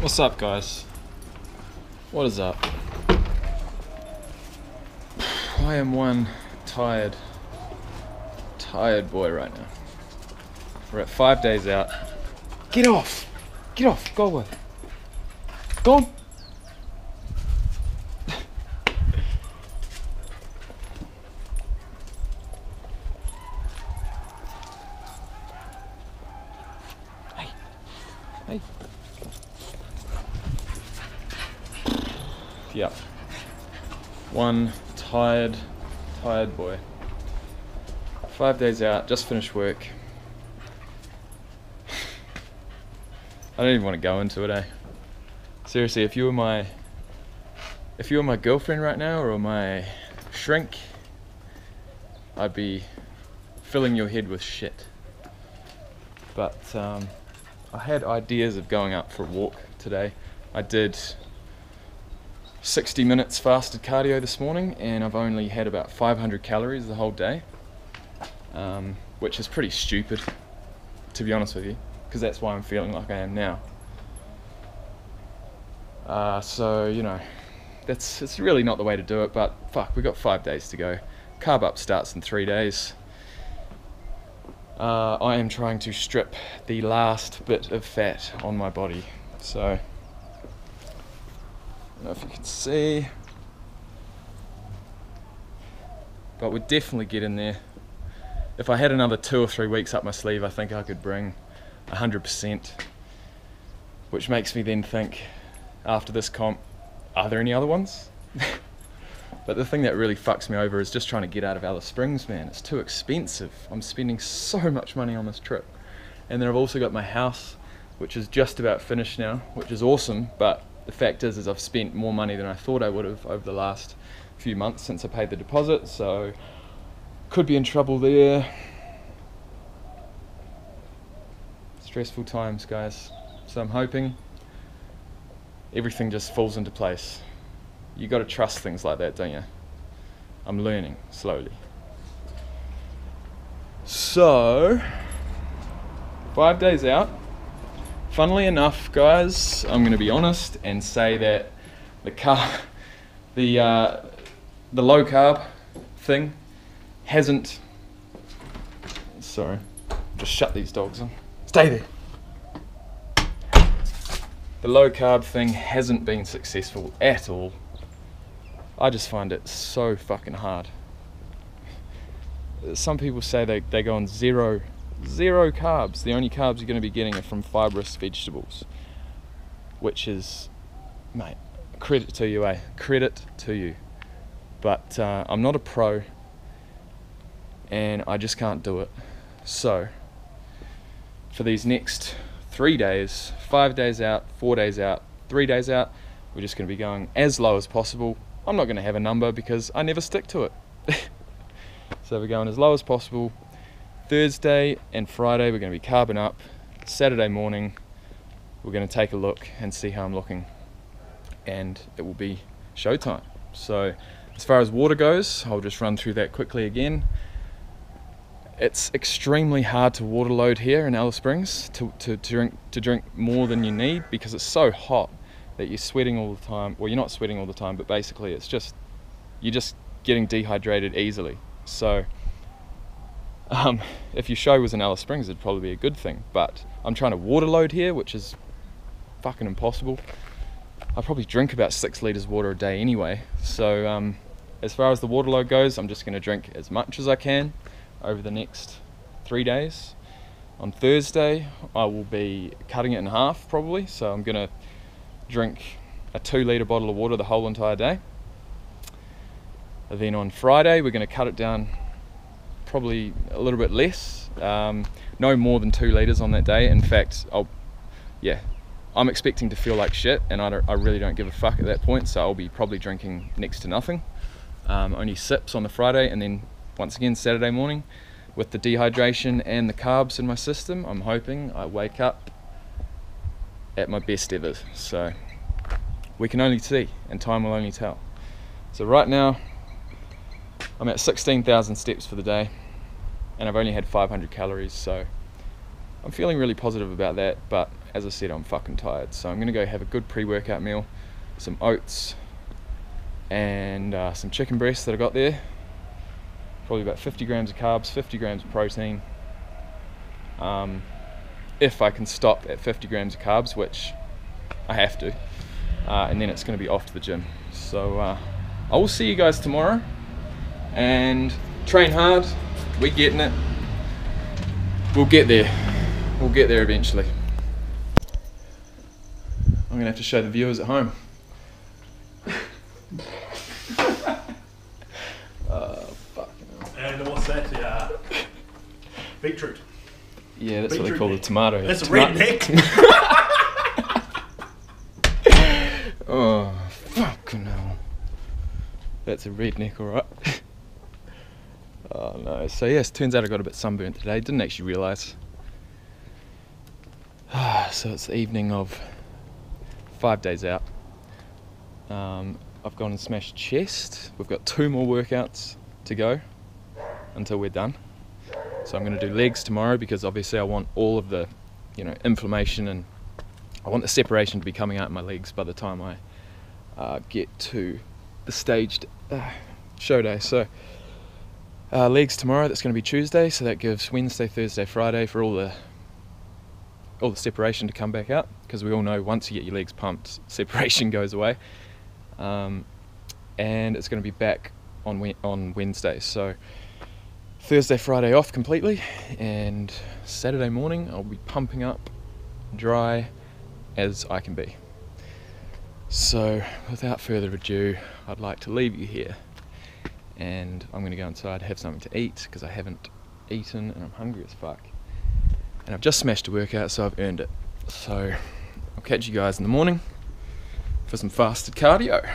What's up, guys? What is up? I am one tired, tired boy right now. We're at five days out. Get off! Get off! Go away. Go on! Hey. Yeah. One tired, tired boy. Five days out, just finished work. I don't even want to go into it, eh? Seriously, if you were my if you were my girlfriend right now or my shrink, I'd be filling your head with shit. But um, I had ideas of going out for a walk today. I did 60 minutes fasted cardio this morning, and I've only had about 500 calories the whole day, um, which is pretty stupid, to be honest with you, because that's why I'm feeling like I am now. Uh, so you know, that's it's really not the way to do it. But fuck, we've got five days to go. Carb up starts in three days. Uh, I am trying to strip the last bit of fat on my body, so I don't know if you can see. But we'd definitely get in there. If I had another two or three weeks up my sleeve, I think I could bring 100%. Which makes me then think, after this comp, are there any other ones? but the thing that really fucks me over is just trying to get out of Alice Springs, man. It's too expensive. I'm spending so much money on this trip. And then I've also got my house, which is just about finished now, which is awesome, but the fact is, is I've spent more money than I thought I would have over the last few months since I paid the deposit. So could be in trouble there. Stressful times, guys. So I'm hoping everything just falls into place. You got to trust things like that, don't you? I'm learning slowly. So, five days out funnily enough, guys, I'm going to be honest and say that the car, the uh, the low carb thing hasn't. Sorry, just shut these dogs in. Stay there. The low carb thing hasn't been successful at all. I just find it so fucking hard. Some people say they, they go on zero zero carbs. The only carbs you're going to be getting are from fibrous vegetables, which is, mate, credit to you, eh? Credit to you. But uh, I'm not a pro, and I just can't do it. So, for these next three days, five days out, four days out, three days out, we're just going to be going as low as possible. I'm not going to have a number because I never stick to it. so we're going as low as possible Thursday and Friday we're going to be carbon up. Saturday morning we're going to take a look and see how I'm looking, and it will be showtime. So, as far as water goes, I'll just run through that quickly again. It's extremely hard to water load here in Alice Springs to, to, to, drink, to drink more than you need because it's so hot that you're sweating all the time. Well, you're not sweating all the time, but basically it's just you're just getting dehydrated easily. So um, if your show was in Alice Springs, it'd probably be a good thing. But I'm trying to water load here, which is fucking impossible. I probably drink about six liters water a day anyway. So um, as far as the water load goes, I'm just going to drink as much as I can over the next three days. On Thursday, I will be cutting it in half probably. So I'm going to drink a two litre bottle of water the whole entire day. Then on Friday, we're going to cut it down probably a little bit less. Um, no more than two liters on that day. In fact, I'll, yeah, I'm expecting to feel like shit, and I, I really don't give a fuck at that point. So I'll be probably drinking next to nothing. Um, only sips on the Friday, and then once again Saturday morning, with the dehydration and the carbs in my system, I'm hoping I wake up at my best ever. So we can only see, and time will only tell. So right now, I'm at 16,000 steps for the day, and I've only had 500 calories, so I'm feeling really positive about that. But as I said, I'm fucking tired, so I'm gonna go have a good pre-workout meal, some oats, and uh, some chicken breasts that I got there. Probably about 50 grams of carbs, 50 grams of protein. Um, if I can stop at 50 grams of carbs, which I have to, uh, and then it's going to be off to the gym. So uh, I will see you guys tomorrow, and train hard. We're getting it. We'll get there. We'll get there eventually. I'm gonna have to show the viewers at home. uh, fucking hell. And what's that? Uh, beetroot. Yeah, that's what they call the tomato. That's a Toma- redneck. Oh, fucking hell. That's a redneck, alright. oh no. So, yes, turns out I got a bit sunburnt today. Didn't actually realise. so, it's the evening of five days out. Um, I've gone and smashed chest. We've got two more workouts to go until we're done. So, I'm going to do legs tomorrow because obviously I want all of the, you know, inflammation and I want the separation to be coming out in my legs by the time I uh, get to the staged uh, show day. So uh, legs tomorrow. That's going to be Tuesday. So that gives Wednesday, Thursday, Friday for all the all the separation to come back out. Because we all know once you get your legs pumped, separation goes away. Um, and it's going to be back on on Wednesday. So Thursday, Friday off completely, and Saturday morning I'll be pumping up dry as I can be. So, without further ado, I'd like to leave you here. And I'm going to go inside, have something to eat because I haven't eaten and I'm hungry as fuck. And I've just smashed a workout, so I've earned it. So, I'll catch you guys in the morning for some fasted cardio.